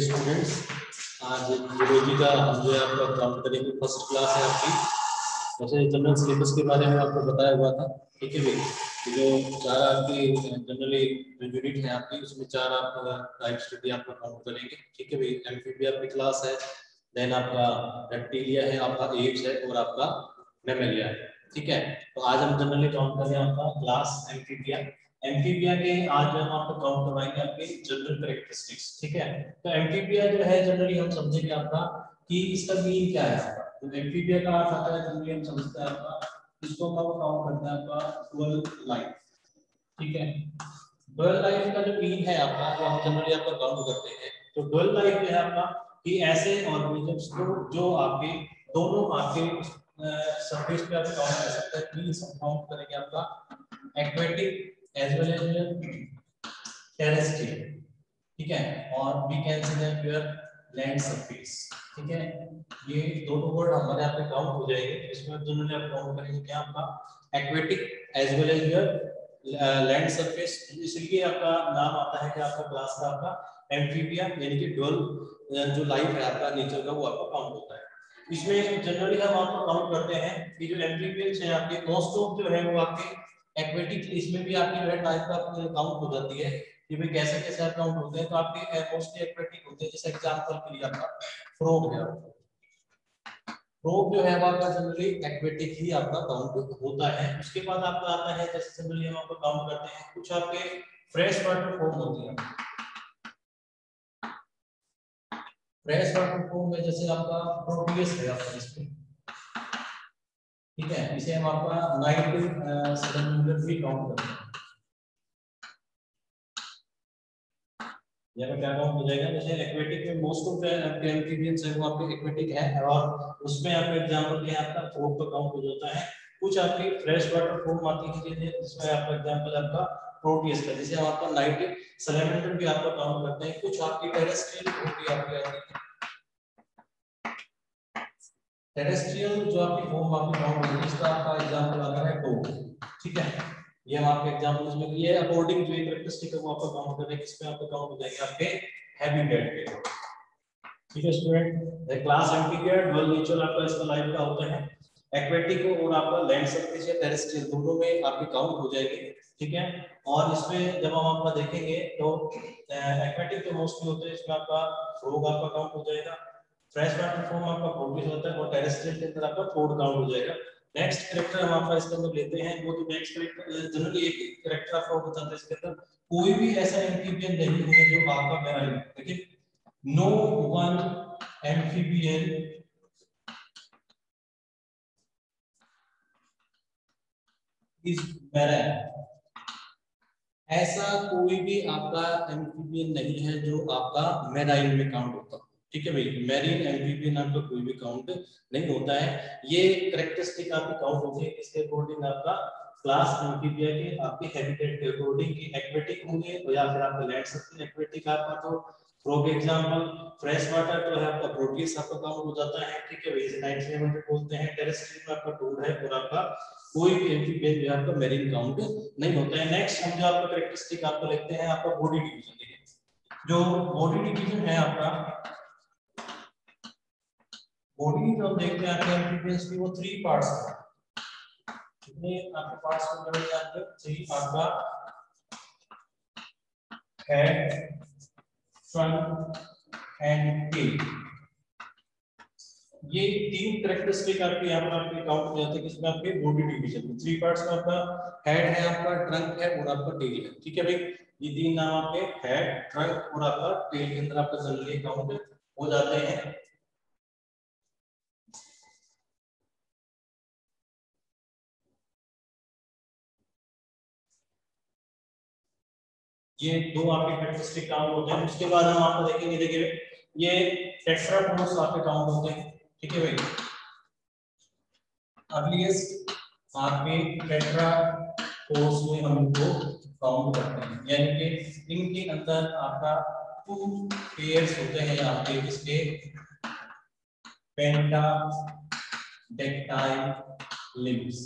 Students आज geology का हम जो है आपका काउंट करेंगे। फ़र्स्ट क्लास है आपकी। वैसे जनरल सिलेबस के बारे में आपको बताया हुआ था। ठीक है भाई? जो चार आपकी जनरली जो यूनिट है आपकी, उसमें चार आप टाइप स्टडी आपका काउंट करेंगे। ठीक है भाई? एम्फीबिया आपकी क्लास है। देन आपका रेप्टिलिया है, आपका एप्स है और आपका मेमेलिया है। ठीक है? तो आज हम जनरली काउंट करें आपका क्लास एम्फीबिया एम्फीबिया के आज हम आपको काउंट करवाएँगे आपके जनरल कैरेक्टरिस्टिक्स ठीक है? तो एम्फीबिया जो है जनरली हम समझेंगे आपका कि इसका मीन क्या है तो एम्फीबिया का अर्थ आता है जनरली हम समझते हैं आपका, इसको हम काउंट करते हैं आपका डुअल लाइफ ठीक है? डुअल लाइफ का जो मीन है आपका, वो हम जनरली आपका काउंट करते हैं। तो डुअल लाइफ जो है आपका? कि ऐसे ऑर्गेनिजम्स को जो आपके, दोनों आपके सरफेस पे आप काउंट कर सकते हैं हम काउंट करेंगे आपका aquatic as well as terrestrial ठीक है? और we can see that your land surface ठीक है? ये दोनों वर्ड हमारे यहाँ पे काउंट हो जाएँगे, इसमें दोनों ने काउंट करेंगे क्या आपका? Aquatic as well as your land surface इसलिए आपका नाम आता है कि आपका क्लास का आपका एम्फीबिया यानी कि डुअल जो लाइफ है आपका नेचर का, वो आपका काउंट होता है। इसमें जनरली हम आपको काउंट करते हैं कि जो एम्फीबियंस है, आपके मोस्ट ऑफ़ जो है, वो आपके एक्वेटिक इसमें भी आपकी जो है टाइप का काउंट हो जाती है, कि भाई कैसे कैसे आप काउंट होते हैं तो आपके मोस्टली एक्वेटिक होते हैं, जैसे एग्जांपल के लिए आपका फ्रॉग है फ्रॉग जो है आपका जनरली एक्वेटिक ही आपका काउंट होता है। उसके बाद आपका आता है, जैसे जनरली हम आपको काउंट करते हैं, कुछ आपके फ्रेश वाटर फॉर्म होती है। फ्रेश वाटर फॉर्म में जैसे आपका प्रोटियस है आपका इसमें ठीक है, इसे हम आपका नाइट सेलेंडर भी काउंट करते हैं। यहाँ क्या काउंट हो जाएगा? जैसे एक्वेटिक में मोस्ट ऑफ़ आपके एम्फीबियंस है वो आपके एक्वेटिक है, और उसमें आपका एग्जांपल क्या आपका फ्रॉग का काउंट हो जाता है। कुछ आपकी फ्रेश वाटर फॉर्म आती है, जिसमें आपका एग्जांपल आपका प्रोटियस का, जिसे हम आपका नाइट सेलेंडर भी आपका काउंट करते हैं। कुछ आपकी टेरेस्ट्रियल भी आपकी आती है टेरेस्ट्रियल जो आपकी फॉर्म आपकी होगी इसका आपका एग्जांपल आता है टोड ठीक है। ये हम आपके एग्जांपल्स में ये अकॉर्डिंग जो कैरेक्टरिस्टिक है वो आपका काउंट हैं, किसमें आपका काउंट हो जाएगा आपके हैबिटेट पे। ठीक है student the class amphibia dual nature आपका इसका लाइफ का होता है। एक्वेटिक और आपका लैंड सरफेस या टेरेस्ट्रियल दोनों में आपके काउंट हो जाएँगे। ठीक है? और इसमें जब हम आपका देखेंगे तो एक्वेटिक तो मोस्टली होते हैं, इसमें आपका फ्रॉग आपका काउंट हो जाएगा। फ्रेश वाटर फॉर्म आपका प्रोड्यूस होता है और टेरेस्ट्रियल के अंदर आपका फोर्ड काउंट हो जाएगा। नेक्स्ट कैरेक्टर हम आपका इसके अंदर लेते हैं, वो जो नेक्स्ट कैरेक्टर जनरली एक ही कैरेक्टर ऑफ़ होता है इसके अंदर। कोई भी ऐसा एम्फीबियन नहीं है जो आपका मैराइन देखिए no one amphibian is marine ऐसा कोई भी आपका एम्फीबियन नहीं है जो आपका मैराइन में काउंट होता ठीक है भाई? मैरीन एम्फीबियन नाम का कोई भी काउंट नहीं होता है। ये करेक्टरिस्टिक आपकी काउंट होती है इसके अकॉर्डिंग आपका क्लास एम्फीबिया के आपके हैबिटेट के अकॉर्डिंग की एक्वेटिक होंगे तो या फिर आपका लैंड सकते एक्वेटिक आपका तो फॉर एग्जांपल फ्रेश वाटर तो है आपका प्रोटीज आपका काउंट हो जाता है, ठीक है नाइट लेवल बोलते हैं। टेरेस्ट्रियल में आपका टूड है, और आपका कोई भी एम्फीबियन जो आपका मेरीन काउंट नहीं होता है। नेक्स्ट हम जो आपका करेक्टरिस्टिक आपको लिखते हैं, आपका बॉडी डिवीज़न जो बॉडी डिवीज़न है आपका बॉडी जो हम देखते हैं आपके एम्फीबियंस की वो थ्री पार्ट्स हैं। कितने आपके पार्ट्स को करेंगे आपके थ्री आपका हेड फ्रंट एंड टेल ये तीन कैरेक्टरिस्टिक आपके यहाँ पर आपके काउंट हो जाते हैं किसमें आपके बॉडी डिवीज़न में थ्री पार्ट्स में आपका हेड है, आपका ट्रंक है, और आपका टेल है। ठीक है भाई? ये तीन नाम आपके हेड ट्रंक और आपका टेल के अंदर आपका जनरली काउंट हो जाते हैं। ये दो आपके कैरेक्टरिस्टिक काउंट होते हैं, उसके बाद हम आपको देखेंगे, देखिए, ये टेट्रापोड्स आपके काउंट होते हैं, ठीक है भाई? अर्लीस्ट आपके टेट्रापोड्स में हम इनको काउंट करते हैं, यानी कि इनके अंदर आपका टू पेयर्स होते हैं आपके इसके पेंटा डेक्टाइल लिम्स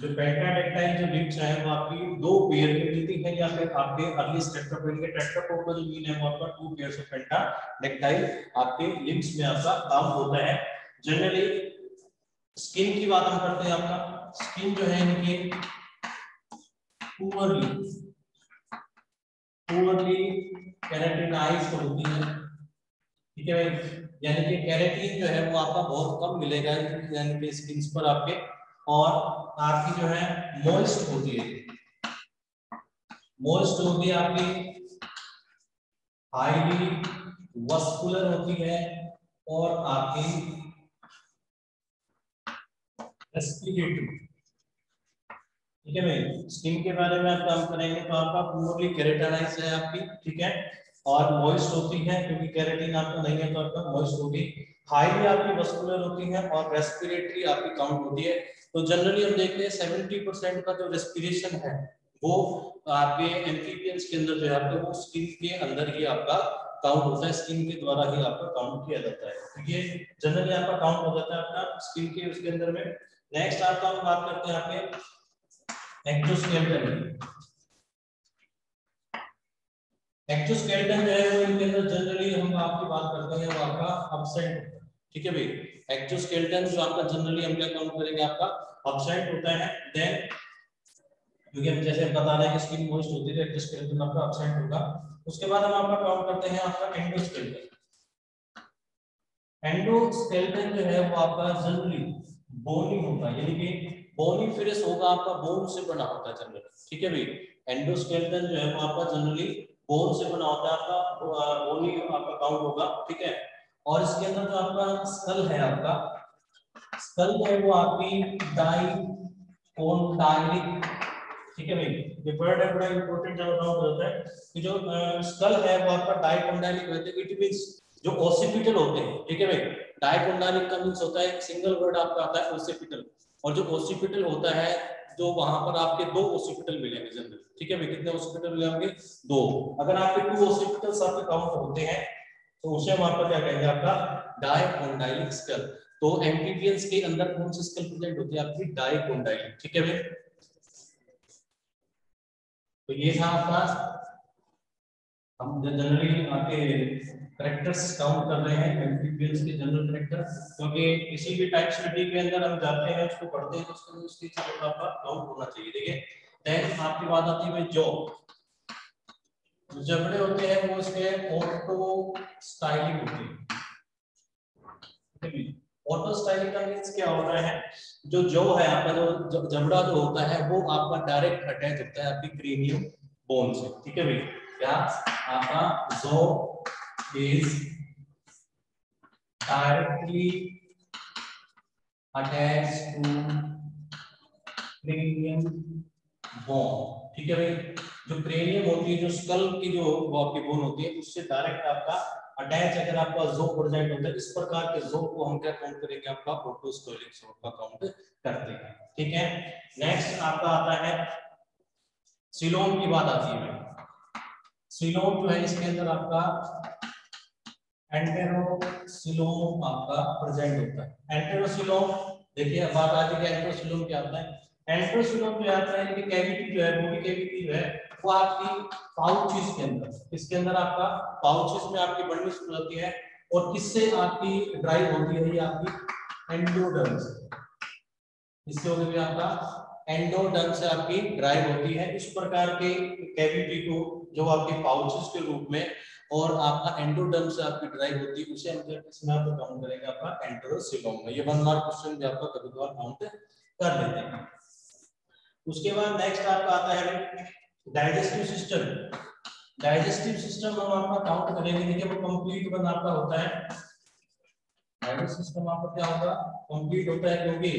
जो पेंटाडेक्टाइल जो लिप्स है, वो आपकी दो पेयर में मिलती है या फिर आपके अर्ली टेट्रापोड के टेट्रापोड का जो मीन है, वो आपका टू पेयर्स ऑफ़ पेंटाडेक्टाइल आपके लिप्स में आपका काम होता है। जनरली स्किन की बात हम करते हैं आपका। स्किन जो है इनकी पुअरली पुअरली कैरेटिनाइज होती है। ठीक है भाई? यानी कि कैरेटिन जो है वो आपका बहुत कम मिलेगा यानी कि स्किन पर आपके। और आपकी जो है, मोइस्ट होती है। मोइस्ट होती है आपकी, हाईली वस्कुलर होती है और आपकी रेस्पिरेटरी। ठीक है भाई? स्किन के बारे में आप काम करेंगे तो आपका पूर्वली केरेटानाइज है आपकी, ठीक है? और मॉइस्ट होती है, क्योंकि कैरेटिन आपका नहीं है तो आपका मॉइस्ट होगी। हाईली आपकी वस्कुलर होती है और रेस्पिरेटरी आपकी काउंट होती है। तो जनरली हम देखते हैं सेवेंटी परसेंट का जो रेस्पिरेशन है, वो आपके एम्फीबियंस के अंदर जो है आपके, वो स्किन के अंदर ही आपका काउंट होता है। स्किन के द्वारा ही आपका काउंट किया जाता है। तो ये जनरली आपका काउंट हो जाता है आपका स्किन के, उसके अंदर में। नेक्स्ट आपका हम बात करते हैं आपके एक्टोस्केलेटन एक्टोस्केलेटन जो है, वो इनके अंदर जनरली हम आपकी बात करते हैं, वो आपका अपसेंट ठीक है भाई? एक्टोस्केलेटन जो आपका जनरली हम क्या काउंट करेंगे आपका? अपसाइड होता है देन क्योंकि हम जैसे बता रहे हैं कि स्किन मॉइस्ट होती है एक्टोस्केलेटन आपका अपसाइड होगा। उसके बाद हम आपका काउंट करते हैं आपका एंडोस्केलेटन एंडोस्केलेटन जो है वो आपका जनरली बोनी होता है, यानी कि बोनी फिरस होगा, आपका बोन से बना होता है जनरली ठीक है भाई? एंडोस्केलेटन जो है वो आपका जनरली बोन से बना होता है, आपका बोनी आपका काउंट होगा, ठीक है? और इसके अंदर जो आपका स्कल है आपका स्कल जो है वो आपकी डाई कोनडाइलिक ठीक है भाई? ये बड़ा बड़ा इंपॉर्टेंट जब नोट होता है कि जो स्कल है वो आपका डाइकोंडाइलिक होता है इट मींस जो ओसिपिटल होते हैं। ठीक है भाई? डाइकोंडाइलिक का मींस होता है एक सिंगल वर्ड आपका आता है ओसिपिटल और जो ओसिपिटल होता है, जो वहाँ पर आपके दो ओसिपिटल मिलेंगे जनरल। ठीक है भाई? कितने ओसिपिटल मिलेंगे? दो। अगर आपके टू ओसिपिटल्स आपके काउंट होते हैं तो उसे हम आपका क्या कहेंगे? आपका डायकोंडाइलिक स्कल तो एम्फीबियंस के अंदर कौन सी स्कल प्रेजेंट होती है? आपकी डायकोंडाइलिक ठीक है भाई? तो ये था आपका, हम जनरली आपके करेक्टर्स काउंट कर रहे हैं एम्फीबियंस के जनरल करेक्टर क्योंकि किसी भी टाइप स्टडी के अंदर हम जाते हैं, उसको पढ़ते हैं तो उसके उसकी चीज़ों का काउंट होना चाहिए। देखिए देन आपकी बात आती है जो जो जबड़े होते हैं, वो उसके ऑटो स्टाइलिंग होते हैं। ऑटो स्टाइलिंग का मींस क्या होता है? जो जो है, आपका जो जबड़ा जो होता है, वो आपका डायरेक्ट अटैच होता है आपकी क्रेनियम बोन से। ठीक है भाई क्या? आपका जो is directly attach to cranium bone ठीक है भाई जो क्रेनियम होती है, जो स्कल की जो आपकी बोन होती है, उससे डायरेक्ट आपका अटैच अगर आपका जो प्रेजेंट होता है, इस प्रकार के जो को हम क्या काउंट करेंगे? आपका ऑटोस्कोलिक जोन का काउंट करते हैं। ठीक है? नेक्स्ट आपका आता है सिलोम की बात आती है। सिलोम जो है, इसके अंदर आपका एंटेरोसिलोम आपका प्रेजेंट होता है। एंटेरोसिलोम देखिए बात आती है एंटेरोसिलोम क्या होता है? एंटेरोसिलोम जो आता है कि कैविटी जो है बॉडी कैविटी जो है वो आपकी पाउचिस के अंदर। इसके अंदर आपका पाउचेस में आपकी शुरू होती है और किससे आपकी ड्राइव होती है, ये आपकी एंडोडर्म से इससे होते हुए आपका एंडोडर्म से आपकी ड्राइव होती है। इस प्रकार के कैविटी को जो आपके पाउचेस के रूप में और आपका एंडोडर्म से आपकी ड्राइव होती है, उसे हम इसमें आपको काउंट करेंगे, आपका एंडोसिलोम में। ये वन मार्क क्वेश्चन भी आपका कभी कभार काउंट कर लेते हैं। उसके बाद नेक्स्ट आपका आता है डाइजेस्टिव सिस्टम डाइजेस्टिव सिस्टम हम आपका काउंट करेंगे। देखिए, वो कंप्लीट बन आपका होता है। डाइजेस्टिव सिस्टम आपका क्या होगा? कंप्लीट होता है क्योंकि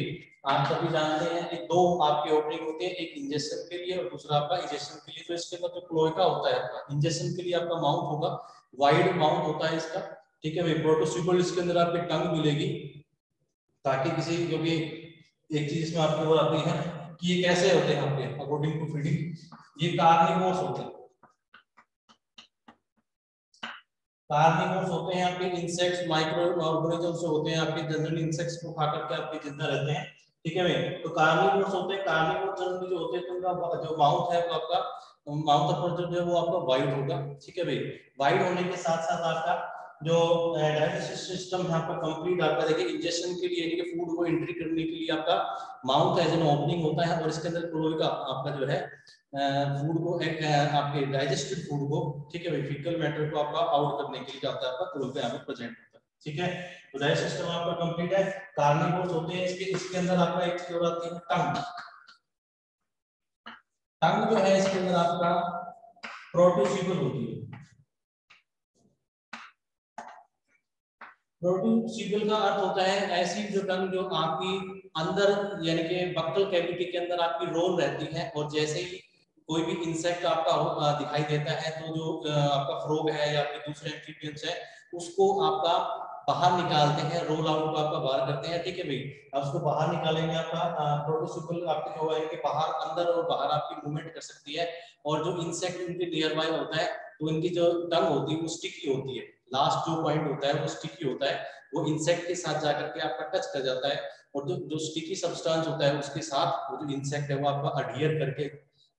आप सभी जानते हैं कि दो आपके ओपनिंग होते हैं, एक इंजेक्शन के लिए और दूसरा आपका इंजेक्शन के लिए। तो इसके अंदर जो क्लोइका होता है आपका इंजेक्शन के लिए आपका माउंट होगा। वाइड माउंट होता है इसका, ठीक है भाई? प्रोटोसिबल इसके अंदर आपकी टंग मिलेगी, ताकि किसी जो कि एक चीज़ इसमें आपको आती है कि ये कैसे होते हैं आपके अकॉर्डिंग टू फीडिंग ये कार्निवोर्स होते हैं। कार्निवोर्स होते हैं, आपके इंसेक्ट्स माइक्रो ऑर्गेनिजम्स होते हैं, आपके जनरल इंसेक्ट्स को खा करके आपके ज़िंदा रहते हैं। ठीक है भाई? तो कार्निवोर्स होते हैं कार्निवोर जनरली जो होते हैं तो उनका जो माउथ है, वो आपका माउथ अपर जो है, वो आपका वाइड होगा। ठीक है भाई? वाइड होने के साथ साथ आपका जो डाइजेस्टिव सिस्टम है आपका कंप्लीट आपका देखिए इंजेक्शन के लिए यानी फ़ूड को एंट्री करने के लिए आपका माउथ एज एन ओपनिंग होता है और इसके अंदर क्लोविका आपका जो है फ़ूड को, एक आपके डाइजेस्टेड फ़ूड को, ठीक है फिकल मैटर को आपका आउट करने के लिए होता है, आपका क्लोविका यहाँ पे प्रेजेंट होता है, ठीक है? तो डाइजेस्ट सिस्टम आपका कंप्लीट है। कार्निवोर्स होते हैं, इसके इसके अंदर आपका एक चीज़ आती है, टंग। टंग जो है, इसके अंदर आपका प्रोट्यूसिबल होती है। प्रोट्यूसिबल का अर्थ होता है ऐसी जो टंग जो आपकी अंदर, यानी कि बक्कल कैविटी के अंदर आपकी रोल रहती है और जैसे ही कोई भी इंसेक्ट आपका दिखाई देता है तो जो आपका फ्रोग है या फिर दूसरे एम्फीबियंस है, उसको आपका बाहर निकालते हैं रोल आउट को आपका बाहर करते हैं। ठीक है भाई? अब उसको बाहर निकालेंगे आपका प्रोटोसिपल आपके जो है कि बाहर अंदर और बाहर आपकी मूवमेंट कर सकती है। और जो इंसेक्ट उनके नियर बाय होता है तो इनकी जो टंग होती है, वो स्टिकी होती है। लास्ट जो पॉइंट होता है, वो स्टिकी होता है। वो इंसेक्ट के साथ जाकर के आपका टच कर जाता है। और जो जो स्टिकी सब्सटेंस होता है, उसके साथ वो जो इंसेक्ट है, वो आपका अडियर करके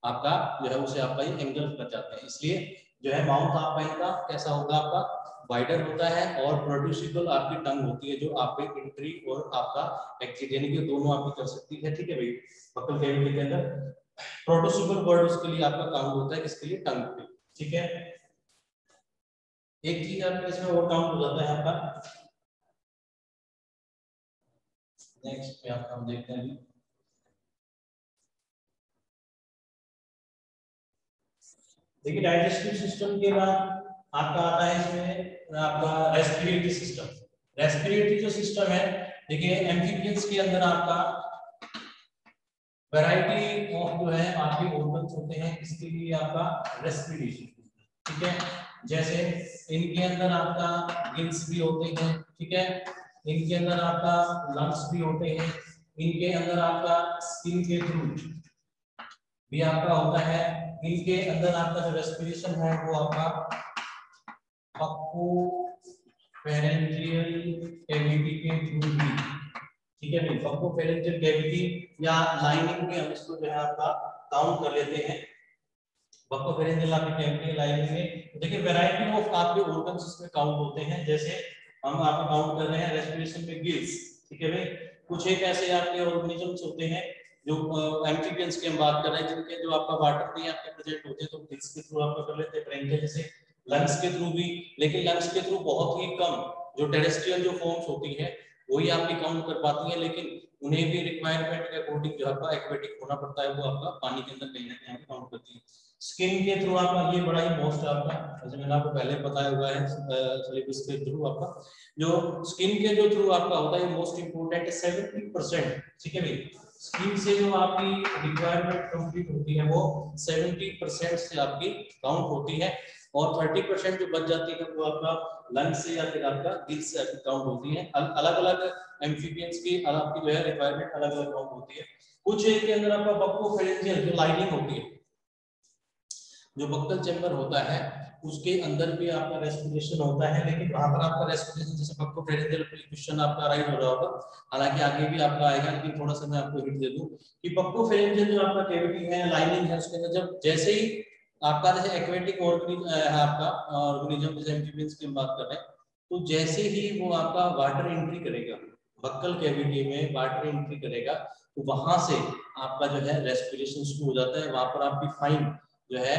आपका जो है, उसे आपका एंगल कर जाते हैं। इसलिए जो है माउथ आपका इनका कैसा होगा आपका? वाइडर होता है और प्रोड्यूसिबल आपकी टंग होती है, जो आपके एंट्री और आपका एक्सिट यानी कि दोनों आपकी कर सकती है। ठीक है भाई? बकल कैविटी के अंदर। प्रोड्यूसिबल वर्ड उसके लिए आपका काउंट होता है, किसके लिए? टंग ठीक है? एक चीज़ आपका इसमें और काउंट हो जाता है आपका नेक्स्ट पे आपका हम देखते हैं। देखिए डाइजेस्टिव सिस्टम के बाद आपका आता है इसमें, आपका रेस्पिरेटरी सिस्टम रेस्पिरेटरी जो सिस्टम है, देखिए एम्फीबियंस के अंदर आपका वैरायटी ऑफ़ जो है, आपके ऑर्गन्स होते हैं, इसके लिए आपका रेस्पिरेशन ठीक है? जैसे इनके अंदर आपका गिल्स भी होते हैं, ठीक है? इनके अंदर आपका लंग्स भी होते हैं, इनके अंदर आपका स्किन के थ्रू भी आपका होता है, इनके अंदर आपका जो रेस्पिरेशन है वो आपका पक्को फेरेंजियल कैविटी के थ्रू भी, ठीक है पक्को फेरेंजियल कैविटी या लाइनिंग में हम इसको जो है आपका काउंट कर लेते हैं। बक्को फेरेंजियल आपकी कैविटी लाइनिंग में। देखिए वैरायटी ऑफ़ आपके ऑर्गन्स इसमें काउंट होते हैं। जैसे हम आपको काउंट कर रहे हैं रेस्पिरेशन में गिल्स ठीक है भाई? कुछ एक ऐसे आपके ऑर्गेनिजम्स होते हैं जो एम्फीबियंस की हम बात कर रहे हैं, जिनके जो आपका वाटर में आपके प्रेजेंट होते हैं तो गिल्स के थ्रू आपका कर लेते हैं ब्रेंकिया जैसे। लंग्स के थ्रू भी, लेकिन लंग्स के थ्रू बहुत ही कम जो टेरेस्ट्रियल जो फॉर्म्स होती है, वही आपकी काउंट कर पाती है। लेकिन उन्हें भी रिक्वायरमेंट के अकॉर्डिंग जो आपका एक्वेटिक होना पड़ता है, वो आपका पानी के अंदर कहीं ना कहीं काउंट करती है। स्किन के थ्रू आपका ये बड़ा ही मोस्ट आपका जैसे मैंने आपको पहले बताया हुआ है सिलेबस के थ्रू आपका। जो स्किन के जो थ्रू आपका होता है मोस्ट इंपोर्टेंट है सेवेंटी परसेंट ठीक है भाई? स्किन से जो आपकी रिक्वायरमेंट कंप्लीट होती है, वो सेवेंटी परसेंट से आपकी काउंट होती है। और थर्टी परसेंट जो बच जाती है वो आपका लंग से या फिर आपका दिल से काउंट होती है। अलग अलग एम्फीबियंस की आपकी जो है रिक्वायरमेंट अलग अलग काउंट होती है। कुछ एक के अंदर आपका बक्को फेरेंजियल जो लाइनिंग होती है, जो बक्कल चैम्बर होता है, उसके अंदर भी आपका रेस्पिरेशन होता है, लेकिन वहाँ पर आपका रेस्पिरेशन जैसे फेरेंजियल क्वेश्चन आपका राइट हो रहा होगा। हालाँकि आगे भी आपका आएगा, लेकिन थोड़ा सा मैं आपको हिंट दे दूँ कि बक्को फेरेंजियल जो आपका कैविटी है लाइनिंग है, उसके अंदर जब जैसे ही आपका जैसे एक्वेटिक है आपका ऑर्गेनिज्म जैसे एम्फीबियंस की बात कर रहे हैं तो जैसे ही वो आपका वाटर एंट्री करेगा, बक्कल कैविटी में वाटर एंट्री करेगा तो वहाँ से आपका जो है रेस्पिरेशन शुरू हो जाता है, वहाँ पर आपकी फाइन जो है,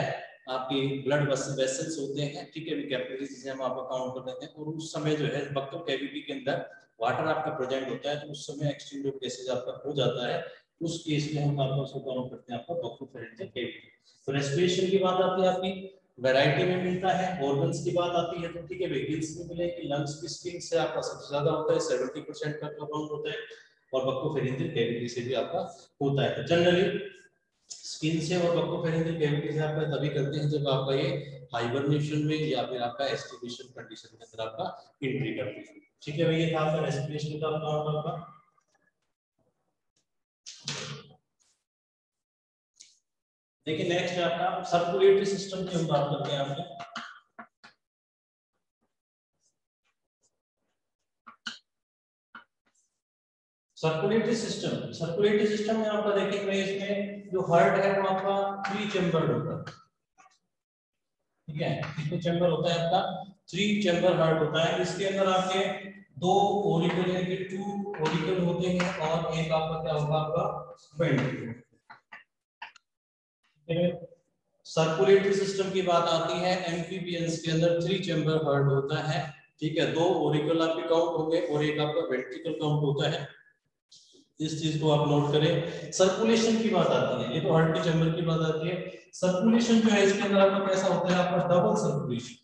आपकी ब्लड वेसल्स होते हैं, ठीक है कैपिलरीज जिसे हम आपका काउंट कर देते हैं, और उस समय जो है, बक्कल कैविटी के अंदर वाटर आपका प्रेजेंट होता है तो उस समय एक्सट्रीम ऑफ़ केसेस आपका हो जाता है उस केस में हम आपका उसको काउंट करते हैं, आपका बक्को फेरेंजियल कैविटी तो रेस्पिरेशन की बात आती है आपकी वैरायटी में मिलता है ऑर्गन्स की बात आती है तो ठीक है वेहिकल्स में मिले कि लंग्स की स्किन से आपका सबसे ज़्यादा होता है 70% का काउंट होता है और बक्को फेरेंजियल कैविटी से भी आपका होता है। जनरली स्किन से और बक्कोफेरेंजियल कैविटी से आपका तभी करते हैं जब आपका ये हाइबरनेशन में या फिर आपका एस्टिवेशन कंडीशन के अंदर आपका एंट्री करते हैं। ठीक है भैया, था आपका रेस्पिरेशन का आपका? देखिए नेक्स्ट है आपका सर्कुलेटरी सिस्टम की हम बात करते हैं आपके सर्कुलेटरी सिस्टम सर्कुलेटरी सिस्टम में आपका देखेंगे इसमें जो हार्ट है वो आपका थ्री चैम्बर होता है। ठीक है? कितने चैम्बर होता है आपका? थ्री चैम्बर हार्ट होता है। इसके अंदर आपके दो ओरिकल यानी कि टू ओरिकल होते हैं और एक आपका क्या होगा आपका? वेंट्रिकल सर्कुलेटरी सिस्टम की बात आती है एम्फीबियंस के अंदर थ्री चैम्बर हार्ट होता है। ठीक है? दो ओरिकल आपके काउंट होंगे और एक आपका वेंट्रिकल काउंट होता है। इस चीज़ को आप नोट करें। सर्कुलेशन की बात आती है। ये तो हार्ट के चैम्बर की बात आती है। सर्कुलेशन जो है, इसके अंदर आपका कैसा होता है? आपका डबल सर्कुलेशन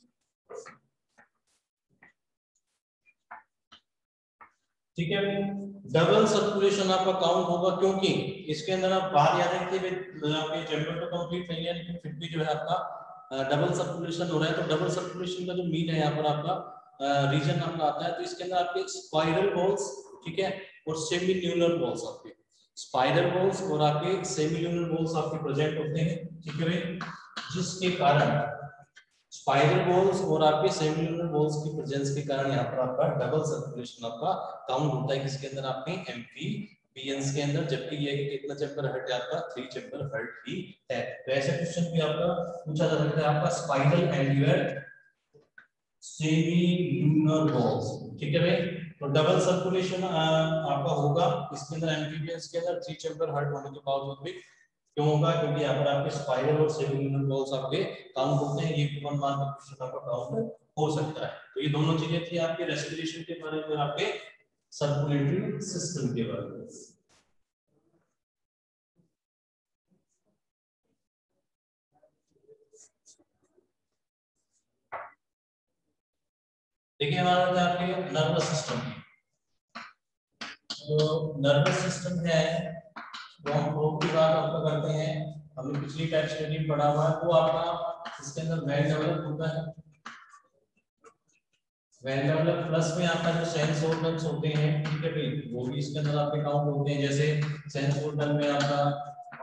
ठीक है? डबल सर्कुलेशन आपका काउंट होगा क्योंकि इसके अंदर आप बात याद रखिए आपके चैम्बर तो कंप्लीट नहीं है, लेकिन फिर भी जो है आपका डबल सर्कुलेशन हो रहा है। तो डबल सर्कुलेशन का जो मीन है यहाँ पर आपका रीजन आपका आता है। तो इसके अंदर आपके स्पाइरल बॉल्स ठीक है, और सेमी न्यूलर बॉल्स आपके। स्पाइरल बॉल्स और आपके सेमी न्यूलर बॉल्स आपके प्रेजेंट होते हैं, ठीक है जिसके कारण स्पाइरल बॉल्स और आपके सेमी न्यूलर बॉल्स की प्रेजेंस के कारण यहाँ पर आपका डबल सर्कुलेशन आपका काउंट होता है, किसके अंदर आपके एमपी बीएनस के अंदर, जबकि ये कितना चैप्टर हट आपका थ्री चैप्टर हट ही है। तो ऐसे क्वेश्चन भी आपका पूछा जा सकता है। आपका spiral angular semilunar valves ठीक है भाई? तो डबल सर्कुलेशन आपका होगा। इसके अंदर एम्फीबियंस के अंदर थ्री चैम्बर हार्ट होने के बावजूद भी क्यों होगा? क्योंकि यहाँ पर आपके स्पाइरल और सेमिलर बॉल्स आपके काउंट होते हैं। ये वन मार्क क्वेश्चन आपका काउंट हो सकता है। तो ये दोनों चीज़ें थी आपके रेस्पिरेशन के बारे में आपके सर्कुलेटरी सिस्टम के बारे में। देखिए, हमारा है आपके नर्वस सिस्टम तो नर्वस सिस्टम है? हम रोग की बात आपका करते हैं हमने पिछली टाइप स्टडी पढ़ा हुआ है, वो आपका इसके अंदर वेल डेवलप होता है। वेल डेवलप प्लस में आपका जो सेंस ऑर्गन्स होते हैं, ठीक है भाई? वो भी इसके अंदर आपके काउंट होते हैं, जैसे सेंस ऑर्गन में आपका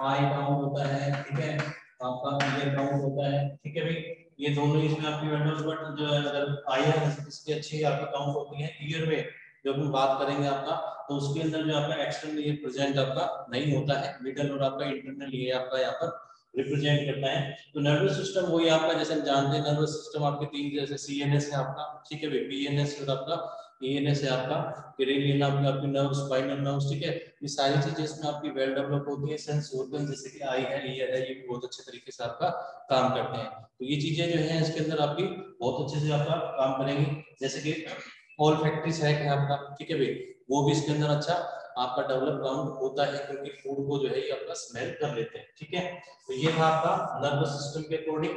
आई काउंट होता है, ठीक है? आपका ईयर काउंट होता है, ठीक है भाई? ये दोनों इसमें आपकी विंडोज़ बट जो अगर आई है, इसकी अच्छी आपकी काउंट होती है ईयर में। जो हम बात करेंगे आपका तो उसके अंदर जो आपका एक्सटर्नल ईयर प्रेजेंट आपका नहीं होता है मिडल और आपका इंटरनल ये आपका यहाँ पर रिप्रेजेंट करता है। तो नर्वस सिस्टम वही आपका, जैसे हम जानते हैं नर्वस सिस्टम आपके तीन जैसे सी एन एस है आपका, ठीक है बी एन एस आपका ए एन एस है आपका क्रेनियन आपकी आपकी नर्व स्पाइनल नर्व्स ठीक है? ये सारी चीज़ें इसमें आपकी वेल डेवलप होती है सेंस ऑर्गन जैसे कि आई है ईयर है, ये भी बहुत अच्छे तरीके से आपका काम करते हैं। तो ये चीज़ें जो है, इसके अंदर आपकी बहुत अच्छे से आपका काम करेंगी। जैसे कि ऑल फैक्ट्रीज है आपका, ठीक है भाई? वो भी इसके अंदर अच्छा आपका डेवलप काउंट होता है क्योंकि फ़ूड को जो है ये आपका स्मेल कर लेते हैं, ठीक है? तो ये था आपका नर्वस सिस्टम के अकॉर्डिंग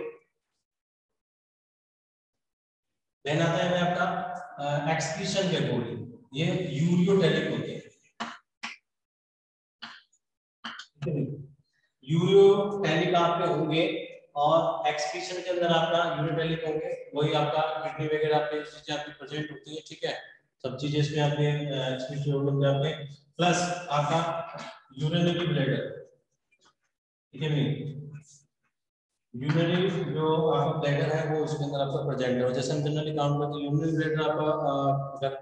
देन आता है आपका एक्सक्रीशन के अकॉर्डिंग ये यूरियोटेलिक होते हैं। यूरियोटेलिक आपके होंगे और एक्सक्रीशन के अंदर आपका यूनिटेलिक होंगे वही आपका किडनी वगैरह आपके चीज़ें आपकी प्रेजेंट होती है, ठीक है? सब चीज़ें इसमें आपके एक्सक्रीशन होंगे आपके प्लस आपका यूरिनरी ब्लैडर ठीक है यूरिनरी जो आपका ब्लैडर है, वो उसके अंदर आपका प्रेजेंट है। जैसे हम जनरली काउंट करते हैं यूरिनरी ब्लैडर आपका अगर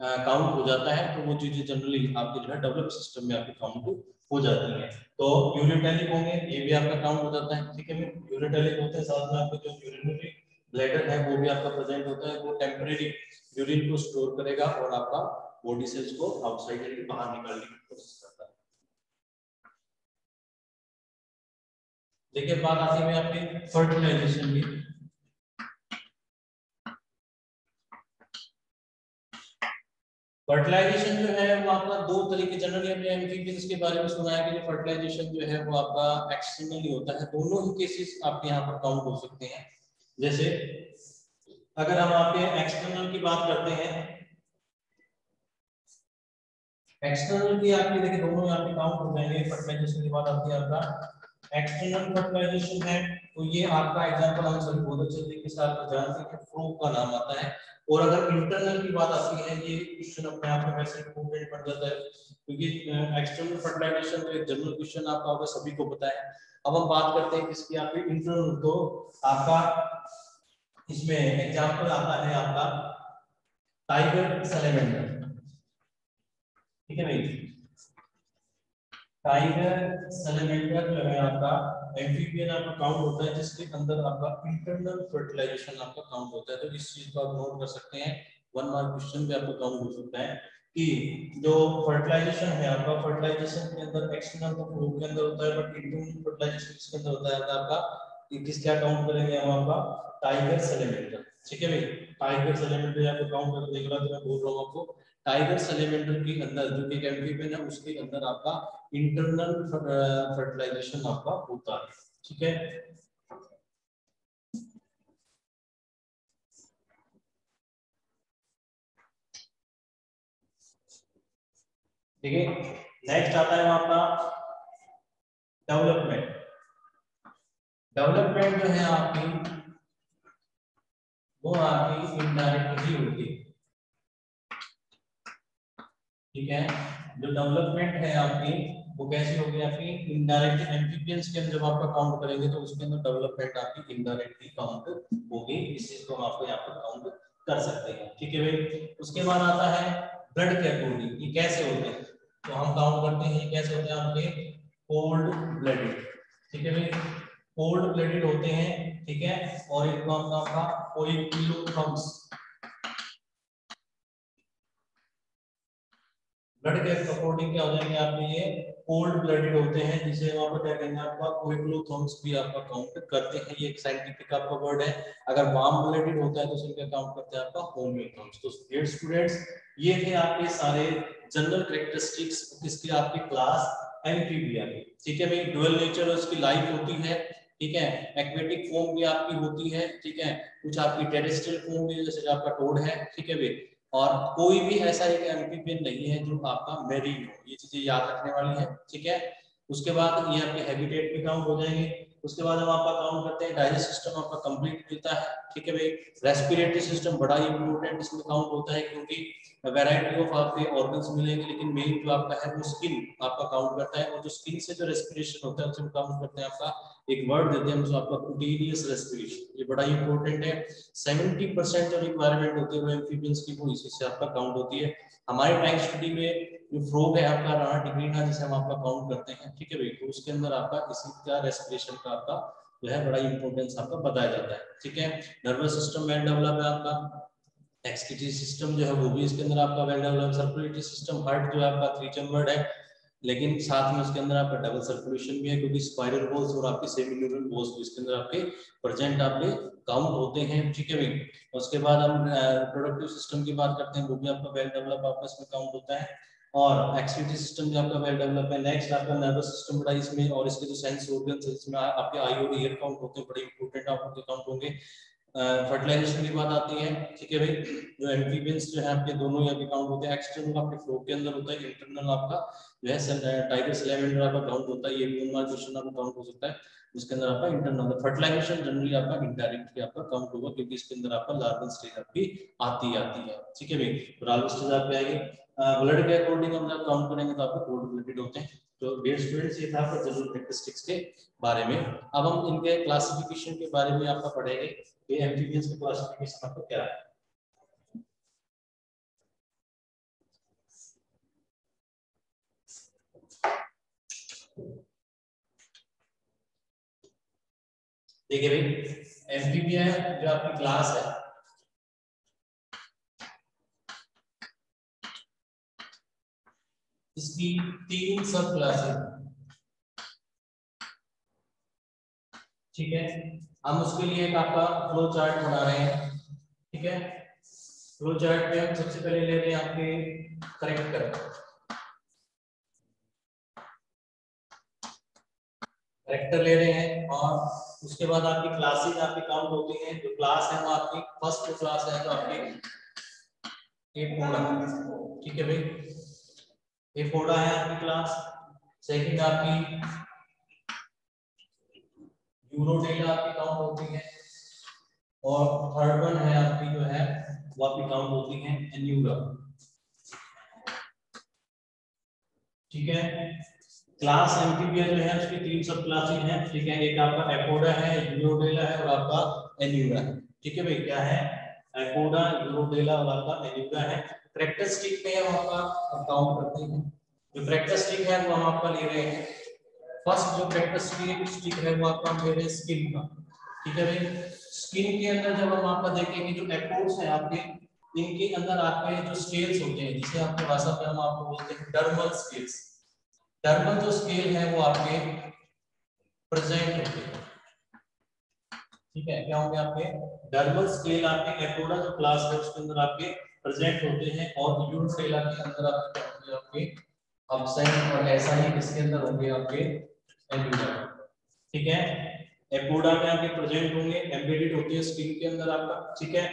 काउंट हो जाता है तो वो चीज़ें जनरली आपके जो है डेवलप सिस्टम में आपके काउंट हो जाती है। तो यूरिनटेलिक होंगे, ये भी आपका काउंट हो जाता है, ठीक है यूरिनटेलिक होते हैं, साथ में आपका जो यूरिनरी ब्लैडर है, वो भी आपका प्रेजेंट होता है, वो टेम्परेरी यूरिन को स्टोर करेगा और आपका बॉडी सेल्स को आउटसाइड यानी बाहर निकालने की कोशिश करता है। देखिए, बात आती है आपकी फर्टिलाइजेशन की। फर्टिलाइजेशन जो है वो आपका दो तरीके जनरली हमने एम्फीबियंस के बारे में सुना है कि जो फर्टिलाइजेशन जो है वो आपका एक्सटर्नली होता है। दोनों ही केसेस आपके यहाँ पर काउंट हो सकते हैं। जैसे अगर हम आपके एक्सटर्नल की बात करते हैं एक्सटर्नल की आपकी, देखिए दोनों यहाँ पे काउंट हो जाएँगे। फर्टिलाइजेशन की आती है आपका एक्सटर्नल फर्टिलाइजेशन है तो ये आपका एग्जांपल सभी बहुत अच्छे तरीके से आप जानते हैं फ्रो का नाम आता है। और अगर इंटरनल की बात आती है, ये क्वेश्चन अपने आप में वैसे इंपॉर्टेंट बन जाता है। क्योंकि एक्सटर्नल फर्टिलाइजेशन तो एक जनरल क्वेश्चन आपका होगा सभी को पता है। अब हम बात करते हैं किसकी आपकी इंटरनल तो आपका, इसमें एग्जांपल आता है आपका टाइगर सैलेमेंडर ठीक है भाई? टाइगर सैलेमेंडर जो है आपका एम्फीबियन आपका काउंट होता है, जिसके अंदर आपका इंटरनल फर्टिलाइजेशन आपका काउंट होता है। तो इस चीज़ को आप नोट कर सकते हैं। वन मार्क क्वेश्चन भी आपका काउंट हो सकता है कि जो फर्टिलाइजेशन है आपका फर्टिलाइजेशन के अंदर एक्सटर्नल तो फ्लो के अंदर होता है बट इंटरनल फर्टिलाइजेशन किसके अंदर होता है आपका? किस क्या काउंट करेंगे हम आपका? टाइगर सैलेमेंडर ठीक है भाई? टाइगर सैलेमेंडर आपको काउंट करके देख रहा मैं बोल रहा हूँ आपको टाइगर सैलेमेंडर के अंदर, जो कि एम्फीबियन है, उसके अंदर आपका इंटरनल फर्टिलाइजेशन आपका होता है। ठीक है? ठीक है नेक्स्ट आता है आपका डेवलपमेंट डेवलपमेंट जो है आपकी, वो आपकी इनडायरेक्ट ही होती है। ठीक है? जो डेवलपमेंट है आपकी, वो कैसी होगी आपकी? इनडायरेक्ट एम्फीबियंस के अंदर जब आपका काउंट करेंगे तो उसके अंदर डेवलपमेंट आपकी इनडायरेक्टली काउंट होगी। इस चीज़ को हम आपको यहाँ पर काउंट कर सकते हैं। ठीक है भाई? उसके बाद आता है ब्लड के अकॉर्डिंग ये कैसे होते हैं? तो हम काउंट करते हैं कैसे होते हैं आपके? कोल्ड ब्लडेड ठीक है भाई? कोल्ड ब्लडेड होते हैं, ठीक है? और एक हम आपका कोई किलो थम्स ब्लड के अकॉर्डिंग क्या हो जाएँगे आपके ये कोल्ड ब्लडेड होते हैं, जिसे वहाँ पर क्या कहेंगे आपका कोइक्लोथॉर्म्स भी आपका काउंट करते हैं। ये एक साइंटिफिक आपका वर्ड है। अगर वार्म ब्लडेड होता है तो उसे क्या काउंट करते हैं आपका होम्योथॉर्म्स तो डियर स्टूडेंट्स ये थे आपके सारे जनरल कैरेक्टरिस्टिक्स किसके आपके क्लास एम्फीबिया के ठीक है भाई? डुअल नेचर उसकी लाइफ होती है। ठीक है? एक्वेटिक फॉर्म भी आपकी होती है। ठीक है? कुछ आपकी टेरेस्ट्रियल फॉर्म भी जैसे आपका टोड है। ठीक है भाई? और कोई भी ऐसा एक एम्फीबियन नहीं है जो आपका मेरी हो। ये चीज़ें याद रखने वाली है, ठीक है? उसके बाद ये आपके हैबिटेट भी काउंट हो जाएँगे। उसके बाद हम आपका काउंट करते हैं डाइजेस्ट सिस्टम आपका कंप्लीट मिलता है। ठीक है भाई? रेस्पिरेटरी सिस्टम बड़ा ही इंपॉर्टेंट इसमें काउंट होता है क्योंकि वैरायटी ऑफ़ आपके ऑर्गन्स मिलेंगे, लेकिन मेन जो आपका है वो स्किन आपका काउंट करता है। और जो स्किन से जो रेस्पिरेशन होता है, उसे काउंट करते हैं आपका। एक वर्ड देते हैं जो आपका कुटेनियस रेस्पिरेशन ये बड़ा इंपॉर्टेंट है। 70 परसेंट जो रिक्वायरमेंट होती है वो एम्फीबियंस की, वो इसी से आपका काउंट होती है। हमारे टैंक स्टडी में जो फ्रोग है आपका राणा टिग्रीना जिसे हम आपका काउंट करते हैं, ठीक है भाई? तो उसके अंदर आपका इसी का रेस्पिरेशन का आपका जो है बड़ा इंपॉर्टेंस आपका बताया जाता है, ठीक है? नर्वस सिस्टम वेल डेवलप है आपका एक्सक्रीटरी सिस्टम जो है वो भी इसके अंदर आपका well develop circulatory system heart जो है आपका थ्री चैम्बर्ड है, लेकिन साथ में उसके अंदर आपका डबल सर्कुलेशन भी है, क्योंकि स्पाइरल वॉल्स और आपके सेमी न्यूरल वॉल्स भी इसके अंदर आपके प्रेजेंट आपके काउंट होते हैं, ठीक है भाई? उसके बाद हम प्रोडक्टिव सिस्टम की बात करते हैं, वो भी आपका वेल डेवलप आपका इसमें काउंट होता है। और एक्सक्रीटरी सिस्टम भी आपका वेल डेवलप है नेक्स्ट आपका नर्वस सिस्टम बड़ा इसमें, और इसके जो सेंस ऑर्गन्स है, इसमें आपके आई और ईयर काउंट होते हैं, बड़े इंपॉर्टेंट आपके काउंट होंगे। फर्टिलाइजेशन की बात आती है, ठीक है भाई? जो एम्फीबियंस जो है, आपके दोनों पे काउंट होते हैं। एक्सटर्नल आपके फ्लो के अंदर होता है इंटरनल आपका जो है टाइगर सिलेमेंडर आपका काउंट होता है, ये भी मार्क क्वेश्चन आपका काउंट हो सकता है, जिसके अंदर आपका इंटरनल फर्टिलाइजेशन जनरली आपका इनडायरेक्ट आपका काउंट होगा, क्योंकि इसके अंदर आपका लार्वल स्टेज आपकी आती आती है, ठीक है भाई? लार्वल स्टेज आपके आएगी। ब्लड के अकॉर्डिंग हम जब काउंट करेंगे तो आपको कोल्ड ब्लडेड होते हैं। तो डियर स्टूडेंट्स ये था आपका जनरल कैरेक्टरिस्टिक्स के बारे में। अब हम इनके क्लासिफिकेशन के बारे में आपका पढ़ेंगे। कि एम्फीबियंस का क्लासिफिकेशन आपको क्या है? देखिए भाई एम्फीबिया जो आपकी क्लास है इसकी तीन सब क्लासेस ठीक है? हम उसके लिए एक आपका फ्लो चार्ट बना रहे हैं। ठीक है? फ्लो चार्ट में हम सबसे पहले ले रहे हैं आपके करेक्टर करेक्टर ले रहे हैं और उसके बाद आपकी क्लासेस आपकी काउंट होती हैं। जो क्लास है वो आपकी फ़र्स्ट क्लास है तो आपकी ठीक है भाई? ये फोड़ा है आपकी क्लास सेकंड आपकी यूरोडेला आपकी काउंट होती है, और थर्ड वन है आपकी जो है, वो आपकी काउंट होती है एन्यूरा ठीक है? क्लास एम्फीबिया जो है, उसकी तीन सब क्लासेस हैं, ठीक है? एक आपका एपोडा है यूरोडेला है, और आपका एन्यूरा ठीक है भाई, क्या है? एपोडा यूरोडेला और आपका एन्यूरा है। करेक्टरिस्टिक पे हम आपका अब काउंट करते हैं। जो करेक्टरिस्टिक है, वो हम आपका ले रहे हैं। फ़र्स्ट जो करेक्टरिस्टिक है, वो आपका ले रहे हैं स्किन का। ठीक है भाई? स्किन के अंदर जब हम आपका देखेंगे, जो एपोर्ट्स है आपके, इनके अंदर आपके जो स्केल्स होते हैं, जिसे आपके भाषा में हम आपको बोलते हैं डर्मल स्केल्स डर्मल जो स्केल है, वो आपके प्रेजेंट होते हैं। ठीक है? क्या होंगे आपके? डर्मल स्केल आपके एपोडा जो क्लास है, उसके अंदर आपके प्रेजेंट होते हैं और यूरोफेला के अंदर आपके आपके अपसेंट और ऐसा ही इसके अंदर होंगे आपके एल्यूला ठीक है? एपोडा में आपके प्रेजेंट होंगे एम्बेडेड होते हैं स्किन के अंदर आपका। ठीक है?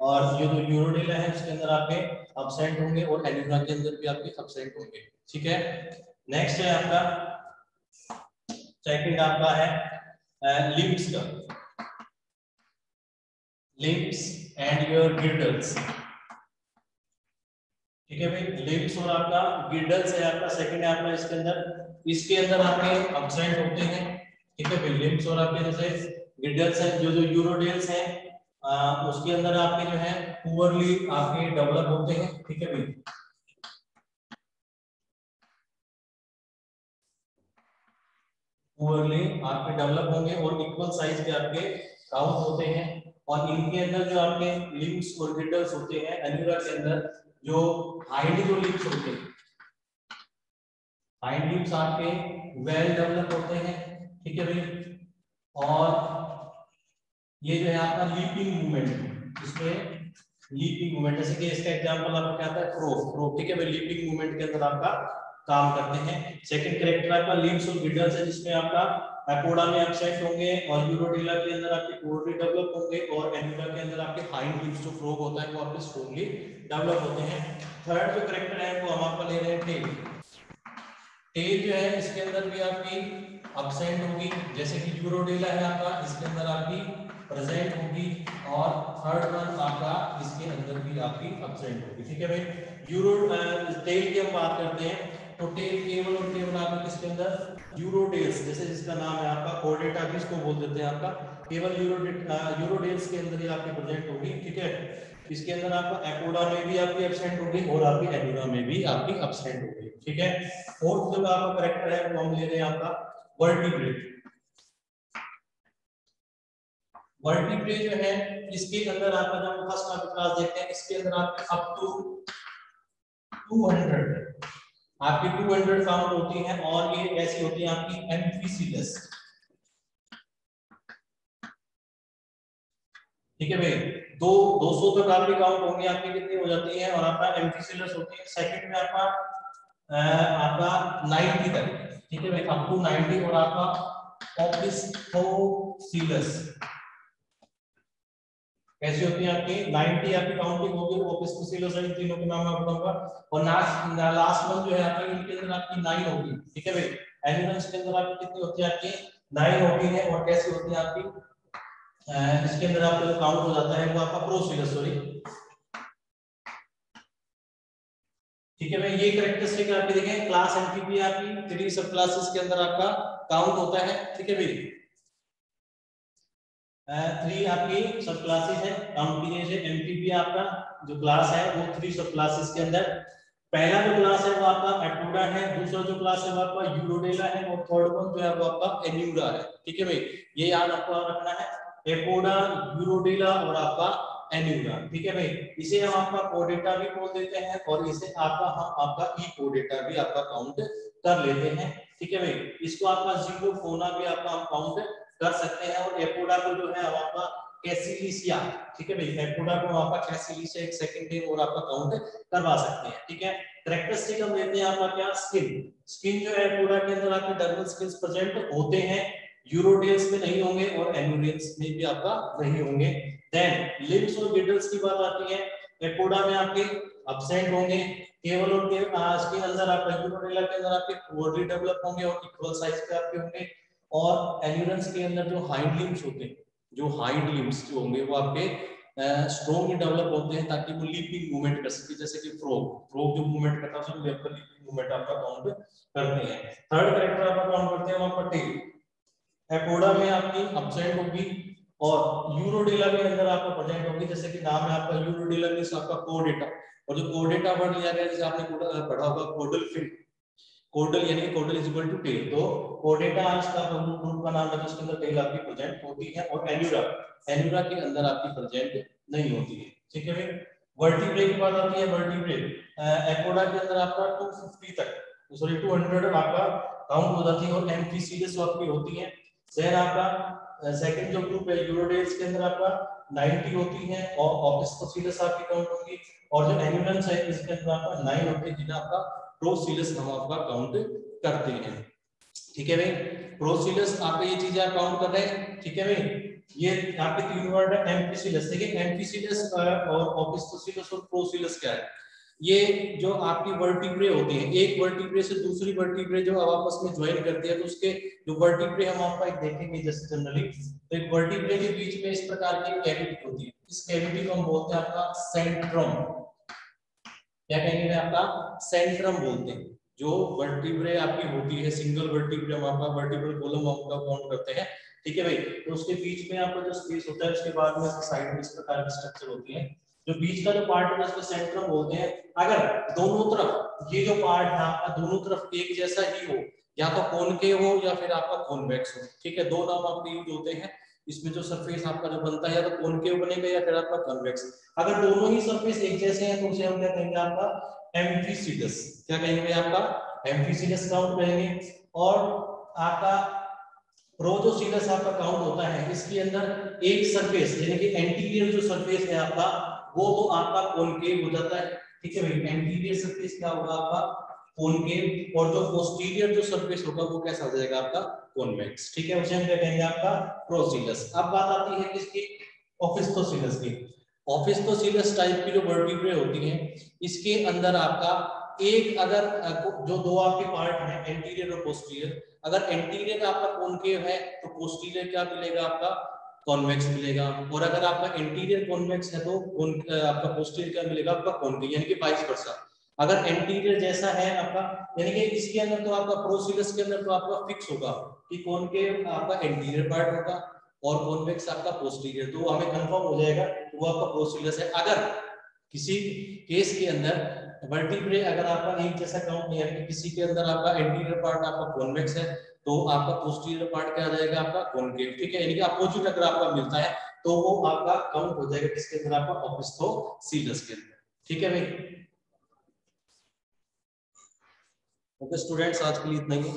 और ये जो यूरोडेला है, उसके अंदर आपके अपसेंट होंगे और एल्यूना के अंदर भी आपके अपसेंट होंगे। ठीक है? नेक्स्ट है आपका सेकंड आपका है लिम्स का। लिम्स एंड योर गिल्डल्स ठीक है भाई? लिम्स और आपका गिल्डल्स है आपका सेकंड है आपका इसके अंदर। इसके अंदर आपके अपसेंट होते हैं। ठीक है भाई? लिम्स और आपके जैसे गिल्डल्स है, जो जो यूरोडेल्स है उसके अंदर आपके जो है पुअरली आपके डेवलप होते हैं। ठीक है भाई? पुअरली आपके डेवलप होंगे और इक्वल साइज़ के आपके काउंट होते हैं। और इनके अंदर जो आपके लिम्स और गिल्डल्स होते हैं एन्यूरा के अंदर जो हाइंड जो लिम्स होते हैं हाइंड लिम्स आपके वेल डेवलप होते हैं, ठीक है भाई? और ये जो है आपका लीपिंग मूवमेंट इसमें लीपिंग मूवमेंट जैसे कि इसका एग्जांपल आपका क्या आता है? क्रो क्रो ठीक है भाई? लीपिंग मूवमेंट के अंदर आपका काम करते हैं। सेकंड कैरेक्टर आपका लिम्स और गिडल्स है, जिसमें आपका एपोडा में एब्सेंट होंगे और यूरोडिला के अंदर आपके पोर्टरी डेवलप होंगे, और एनुला के अंदर आपके हाइंड लिम्स जो फ्रोग होता है, वो आपके स्ट्रांगली डेवलप होते हैं। थर्ड जो कैरेक्टर है, वो हम आपका ले रहे हैं टेल टेल जो है, इसके अंदर भी आपकी एब्सेंट होगी। जैसे कि यूरोडिला है आपका, इसके अंदर आपकी प्रेजेंट होगी। और थर्ड वन आपका, इसके अंदर भी आपकी एब्सेंट होगी। ठीक है भाई? यूरो टेल की हम बात करते हैं। तो टेल केवल और केवल आपका किसके अंदर? यूरोडेल्स जैसे जिसका नाम है आपका कोर्डेटा भी इसको बोल देते हैं आपका। केवल यूरोडेल्स के अंदर ही आपकी प्रेजेंट होगी। ठीक है? इसके अंदर आपका एकोडा में भी आपकी एब्सेंट होगी और आपकी एडोडा में भी आपकी एब्सेंट होगी, ठीक है? फोर्थ जो आपका करेक्टर है वो हम ले रहे हैं आपका वर्टिब्रेट वर्टिब्रे जो है, इसके अंदर आपका जब फ़र्स्ट आप क्लास देखते हैं, इसके अंदर आपके अप टू 200 आपकी 200 काउंट होती हैं और ये ऐसी होती है आपकी एम्फिसिलस ठीक है भाई? दो 200 तक आपकी काउंट होंगी, आपकी कितनी हो जाती है और आपका एम्फिसिलस होती है। सेकंड में आपका आपका 90 तक, ठीक है भाई अप टू 90 और आपका ऑफ़िस कैसी होती है आपकी? 90 आपकी काउंटिंग होगी ऑफ़िस सिलोसाइड तीनों के नाम मैं बताऊँगा। और लास्ट लास्ट मंथ जो है आपकी, इनके अंदर आपकी 9 होगी, ठीक है भाई? एनिमल्स के अंदर आपकी कितनी होती है आपकी? 9 होती है और कैसी होती है आपकी? इसके अंदर आपका जो काउंट हो जाता है, वो आपका प्रोसिलस सॉरी ठीक है भाई, ये करेक्टरिस्टिक आपकी देखें क्लास एमपीपी आपकी थ्री सब क्लासेस के अंदर आपका काउंट होता है, ठीक है भाई? थ्री आपकी सब क्लासेस है काउंट कीजिए एमपीपी आपका, जो क्लास है, वो थ्री सब क्लासेस के अंदर. पहला जो क्लास है वो आपका एपोडा है, दूसरा जो क्लास है वो आपका यूरोडेला है, और थर्ड वन जो है वो आपका एन्यूरा है. ठीक है भाई? ये याद आपको रखना है. एपोडा, यूरोडेला और आपका एन्यूरा। ठीक है भाई? इसे हम आपका कोडेटा भी बोल देते हैं और इसे आपका, हम आपका ई कोडेटा भी आपका काउंट कर लेते हैं। ठीक है भाई? इसको आपका ज़ीरो फोना भी आपका हम काउंट कर सकते हैं और एपोडा को जो है हम आपका कैसिलिसिया ठीक है भाई? एपोडा को आपका कैसिलिसिया एक सेकंड में और आपका काउंट करवा सकते हैं। ठीक है? कैरेक्टरिस्टिक हम लेते हैं आपका क्या? स्किन स्किन जो है एपोडा के अंदर आपके डर्मल स्किन्स प्रेजेंट होते हैं। यूरोडेल्स में नहीं होंगे और एनुडेल्स में भी आपका नहीं होंगे। देन लिम्स और गिडल्स की बात आती है। एपोडा में आपके एब्सेंट होंगे। केवल और केवल इसके अंदर आपका यूरोडेला के अंदर आपके बॉडी डेवलप होंगे और इक्वल साइज़ के आपके होंगे। और एल्यूरेंस के अंदर जो हाइंड लिम्स होते हैं, जो हाइंड लिम्स जो होंगे, वो आपके स्ट्रॉन्ग डेवलप होते हैं ताकि वो लीपिंग मूवमेंट कर सके। जैसे कि फ्रॉग फ्रॉग जो मूवमेंट करता है, उसमें लीपिंग मूवमेंट आपका काउंट करते हैं। थर्ड कैरेक्टर आपका काउंट करते हैं आपका टेल एपोडा में आपकी एब्सेंट होगी और यूरोडेला के अंदर आपका प्रेजेंट होगी, जैसे कि नाम है आपका यूरोडेला मींस आपका कोडेटा और जो कोडेटा वर्ड लिया गया, जैसे आपने पढ़ा होगा, कोडल फ़िल्म कोडल यानी caudal is equal to tail तो कोडेटा इसका ग्रुप का नाम है तो अंदर टेल आपकी प्रेजेंट होती है और एन्यूरा एन्यूरा के अंदर आपकी प्रेजेंट नहीं होती है। ठीक है भाई? वर्टिब्रे की बात आती है वर्टिब्रे एकोडा के अंदर आपका 250 तक सॉरी 200 आपका काउंट हो जाती है और एम्फीसीलिस आपकी होती है। देन आपका सेकंड जो ग्रुप है यूरोडेल्स के अंदर आपका 90 होती है और ऑपिस्टोसिलस आपकी काउंट होगी। और जो एन्यूलेंस है इसके अंदर आपका 9 होते हैं, जिन्हें आपका प्रोसिलस हम आपका काउंट करते हैं। ठीक है भाई? प्रोसिलस आप ये चीज़ें आप काउंट कर रहे हैं। ठीक है भाई? ये आपके तीन वर्ड है एम्फिसिलस देखिए एम्फिसिलस और ऑपिस्टोसिलस और प्रोसिलस क्या है? ये जो आपकी वर्टिब्रे होती है, एक वर्टिब्रे से दूसरी वर्टिब्रे जो अब आपस में ज्वाइन करती है तो उसके जो वर्टिब्रे हम आपका एक देखेंगे जैसे जनरली तो एक वर्टिब्रे के बीच में इस प्रकार की कैविटी होती है। इस कैविटी को हम बोलते हैं आपका सेंट्रम क्या कहेंगे आपका? सेंट्रम बोलते हैं। जो वर्टिब्रे आपकी होती है सिंगल वर्टिब्रे हम आपका वर्टिब्रल कॉलम आपका काउंट करते हैं। ठीक है भाई? तो उसके बीच में आपका जो स्पेस होता है, उसके बाद में साइड में इस प्रकार की स्ट्रक्चर होती है। जो बीच का जो पार्ट है उसको सेंट्रम बोलते हैं, अगर दोनों तरफ़ ये जो पार्ट है, आपका दोनों तरफ़ एक जैसा ही हो, या तो कोन के हो, या फिर आपका कॉन्वेक्स हो, ठीक है? दो नाम आपके यूज़ होते हैं, इसमें जो सरफेस आपका जो बनता है, या तो कोन के बनेगा, या फिर आपका कन्वेक्स अगर दोनों ही सरफेस एक जैसे हैं तो उसे हम क्या कहेंगे आपका? एम्फीसिडस क्या कहेंगे आपका? एम्फीसिडस काउंट कहेंगे। और आपका प्रोजोसिलस आपका काउंट होता है, इसके अंदर एक सरफेस यानी कि एंटीरियर जो सरफेस है आपका वो तो आपका कॉनकेव हो जाता है। ठीक है भाई एंटीरियर सरफेस क्या होगा आपका? कॉनकेव और जो पोस्टीरियर जो सरफेस होगा, वो कैसा हो जाएगा आपका? कॉन्वेक्स ठीक है, उसे हम क्या कहेंगे आपका? प्रोसिलस अब बात आती है किसकी? ऑफिस्टोसिलस की। ऑफिस्टोसिलस टाइप की जो वर्टिब्रे होती हैं, इसके अंदर आपका एक अगर जो दो आपके पार्ट हैं एंटीरियर और पोस्टीरियर अगर एंटीरियर आपका कॉनकेव है तो पोस्टीरियर क्या मिलेगा आपका? कॉन्वेक्स मिलेगा। और अगर आपका इंटीरियर कॉन्वेक्स है तो आपका पोस्टीरियर क्या मिलेगा? आपका कॉन्केव यानी कि वाइस वर्सा अगर इंटीरियर जैसा है आपका, यानी कि इसके अंदर तो आपका प्रोसिलस के अंदर तो आपका फिक्स होगा कि कॉन्केव आपका इंटीरियर पार्ट होगा और कॉन्वेक्स आपका पोस्टीरियर तो हमें कंफर्म हो जाएगा वो आपका प्रोसिलस है। अगर किसी केस के अंदर वर्टिब्रे अगर आपका एक जैसा काउंट नहीं है किसी के अंदर आपका एंटीरियर पार्ट आपका कॉन्वेक्स है तो आपका पोस्टीरियर पार्ट क्या जाएगा आपका कॉन्केव ठीक है? यानी कि अपोजिट अगर आपका मिलता है तो वो आपका काउंट हो जाएगा किसके अंदर? आपका ऑपिस्थो सीलस के अंदर, ठीक है भाई? ओके स्टूडेंट्स आज के लिए इतना ही।